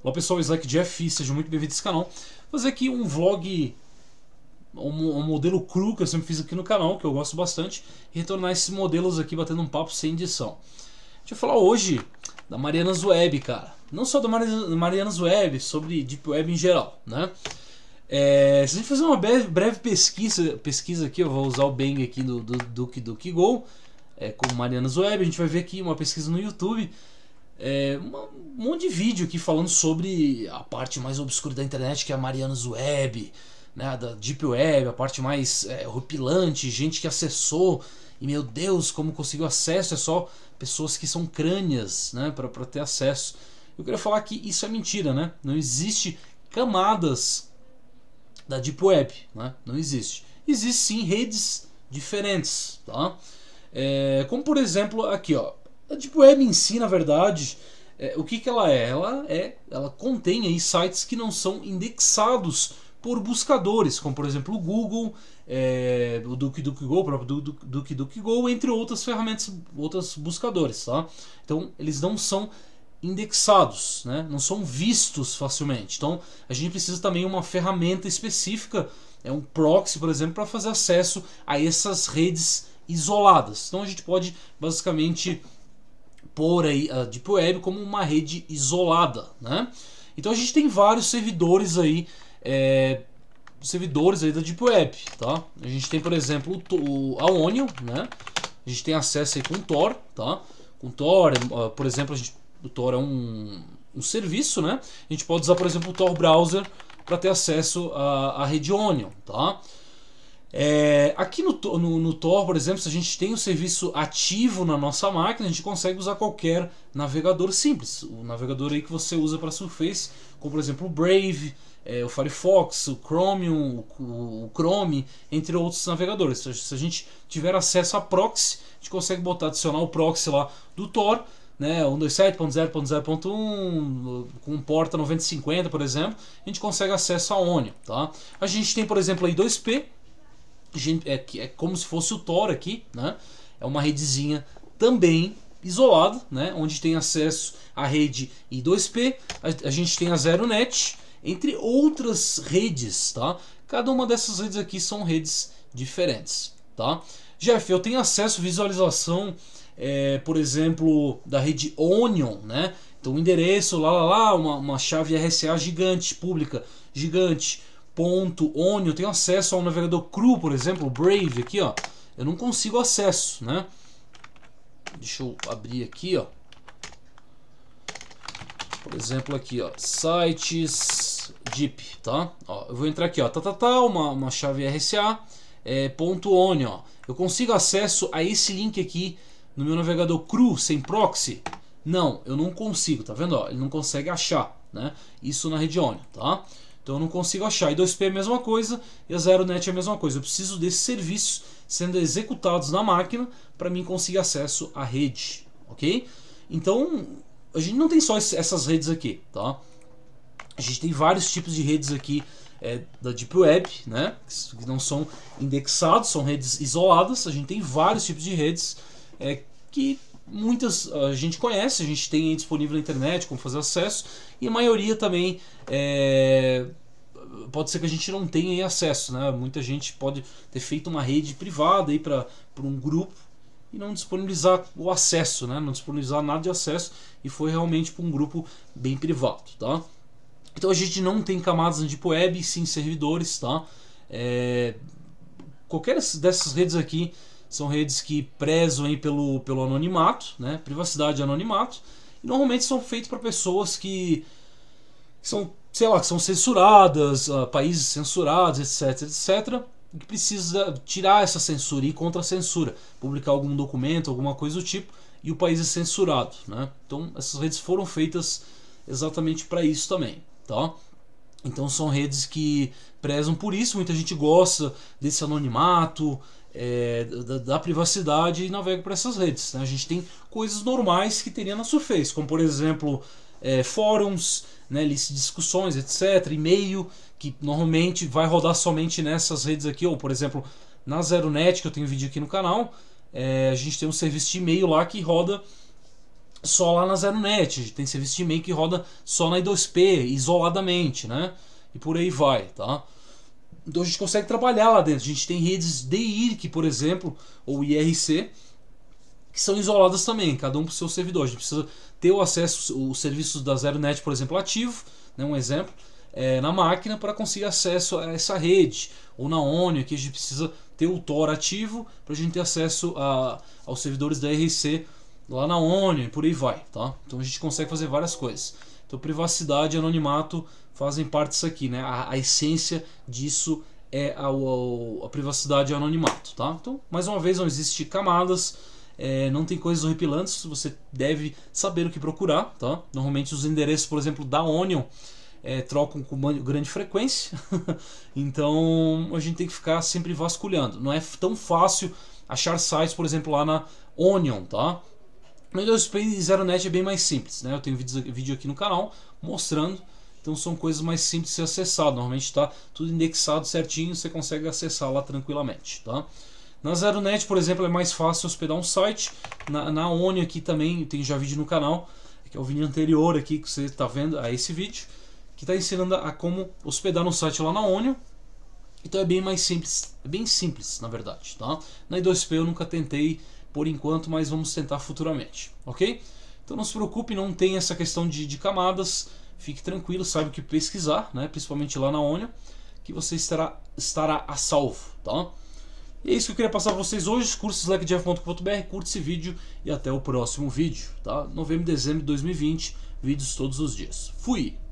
Olá pessoal, Slack Jeff, seja muito bem-vindo a esse canal. Vou fazer aqui um vlog, um, um, modelo cru que eu sempre fiz aqui no canal, que eu gosto bastante, e retornar esses modelos aqui batendo um papo sem edição. Deixa eu falar hoje da Marianas Web, cara. Não só da Marianas Web, sobre Deep Web em geral, né? É, se a gente fazer uma breve, breve, pesquisa, pesquisa aqui, eu vou usar o Bang aqui do Duke Duke Go, é, com Marianas Web, a gente vai ver aqui uma pesquisa no YouTube é, um monte de vídeo aqui falando sobre a parte mais obscura da internet, que é a Marianas Web, né, da Deep Web, a parte mais é, gente que acessou e meu Deus, como conseguiu acesso, é só pessoas que são crânias né, para ter acesso. Eu queria falar que isso é mentira, né? Não existe camadas da Deep Web, né? não existe. Existem sim redes diferentes, tá? É, como por exemplo aqui, ó, a Deep Web em si, na verdade, é, o que, que ela é? Ela é, ela contém aí sites que não são indexados por buscadores, como por exemplo o Google, é, o DuckDuckGo, o próprio entre outras ferramentas, outros buscadores, tá? Então eles não são indexados, né? não são vistos facilmente. Então a gente precisa também uma ferramenta específica, é um proxy, por exemplo, para fazer acesso a essas redes isoladas. Então a gente pode basicamente pôr aí a Deep Web como uma rede isolada, né? Então a gente tem vários servidores aí, é, servidores aí da Deep Web, tá? A gente tem, por exemplo, o, a Onion, né? A gente tem acesso aí com Tor, tá? Com Tor, por exemplo, gente, o Tor é um, um serviço, né? A gente pode usar, por exemplo, o Tor Browser para ter acesso à rede Onion, tá? É, aqui no, no, no, Tor, por exemplo, se a gente tem o serviço ativo na nossa máquina, a gente consegue usar qualquer navegador simples. O navegador aí que você usa para Surface, como por exemplo o Brave, é, o Firefox, o Chromium, o, o, Chrome, entre outros navegadores. Se a gente tiver acesso a proxy, a gente consegue botar, adicionar o proxy lá do Tor, né, 127.0.0.1 com porta 9050, por exemplo, a gente consegue acesso a Onion. Tá? A gente tem, por exemplo, aí 2P, é, é como se fosse o Tor aqui, né? É uma redezinha também isolada, né? Onde tem acesso à rede I2P, a, a gente tem a ZeroNet, entre outras redes, tá? Cada uma dessas redes aqui são redes diferentes, tá? Jeff, eu tenho acesso à visualização, é, por exemplo, da rede Onion, né? Então, endereço, lá, lá, lá, uma, uma chave RSA gigante, pública, gigante, .onion, eu tenho acesso ao navegador cru, por exemplo, Brave aqui, ó. Eu não consigo acesso, né? Deixa eu abrir aqui, ó. Por exemplo, aqui, ó, sites deep, tá? Ó, eu vou entrar aqui, ó, tá, tá, tá, uma, uma chave RSA, é, ponto .onion, ó. Eu consigo acesso a esse link aqui no meu navegador cru, sem proxy? Não, eu não consigo, tá vendo? Ó, ele não consegue achar, né? Isso na rede Onion, tá? Então eu não consigo achar. E 2P é a mesma coisa e a ZeroNet é a mesma coisa. Eu preciso desses serviços sendo executados na máquina para mim conseguir acesso à rede, ok? Então a gente não tem só essas redes aqui, tá? A gente tem vários tipos de redes aqui é, da Deep Web, né? Que não são indexados, são redes isoladas. A gente tem vários tipos de redes é, que muitas a gente conhece, a gente tem disponível na internet como fazer acesso e a maioria também é, pode ser que a gente não tenha acesso, né? Muita gente pode ter feito uma rede privada aí para um grupo e não disponibilizar o acesso, né? Não disponibilizar nada de acesso e foi realmente para um grupo bem privado, tá? Então a gente não tem camadas de Deep Web, sim servidores, tá? É, qualquer dessas redes aqui são redes que prezam aí pelo, pelo anonimato, né? Privacidade e anonimato. E normalmente são feitos para pessoas que, são, sei lá, que são censuradas, uh, países censurados, etc, etc. Que precisa tirar essa censura e contra a censura, publicar algum documento, alguma coisa do tipo, e o país é censurado, né? Então essas redes foram feitas exatamente para isso também, tá? Então são redes que prezam por isso, muita gente gosta desse anonimato, é, da, da, privacidade e navega por essas redes. Né? A gente tem coisas normais que teria na Surface, como por exemplo é, fóruns, né, listas de discussões, etc. E-mail, que normalmente vai rodar somente nessas redes aqui, ou por exemplo na ZeroNet, que eu tenho vídeo aqui no canal, é, a gente tem um serviço de e-mail lá que roda só lá na ZeroNet, tem serviço de e-mail que roda só na I2P, isoladamente, né? E por aí vai, tá? Então a gente consegue trabalhar lá dentro. A gente tem redes DIRC, por exemplo, ou IRC, que são isoladas também, cada um para o seu servidor. A gente precisa ter o acesso, os serviços da ZeroNet, por exemplo, ativo, né, um exemplo, é, na máquina para conseguir acesso a essa rede. Ou na ONU, que a gente precisa ter o Tor ativo para a gente ter acesso a, aos servidores da IRC lá na ONU e por aí vai. Tá? Então a gente consegue fazer várias coisas. Então privacidade e anonimato fazem parte disso aqui, né? A, a essência disso é a, a, a, privacidade e anonimato, tá? Então, mais uma vez, não existe camadas, é, não tem coisas horripilantes, você deve saber o que procurar, tá? Normalmente os endereços, por exemplo, da Onion é, trocam com grande frequência, então a gente tem que ficar sempre vasculhando. Não é tão fácil achar sites, por exemplo, lá na Onion, tá? Windows Space e ZeroNet é bem mais simples, né? Eu tenho vídeo aqui no canal mostrando então são coisas mais simples de ser acessado. Normalmente está tudo indexado certinho, você consegue acessar lá tranquilamente. Tá? Na ZeroNet, por exemplo, é mais fácil hospedar um site. Na, na Oni aqui também tem já vídeo no canal, que é o vídeo anterior aqui que você está vendo a esse vídeo, que está ensinando a como hospedar um site lá na Onion. Então é bem mais simples, é bem simples na verdade. Tá? Na I2P eu nunca tentei por enquanto, mas vamos tentar futuramente, ok? Então não se preocupe, não tem essa questão de, de camadas fique tranquilo, saiba o que pesquisar, né? principalmente lá na ONU, que você estará, estará a salvo. Tá? E é isso que eu queria passar para vocês hoje, cursoslackjeff.com.br, curte esse vídeo e até o próximo vídeo. Tá? Novembro e dezembro de 2020, vídeos todos os dias. Fui!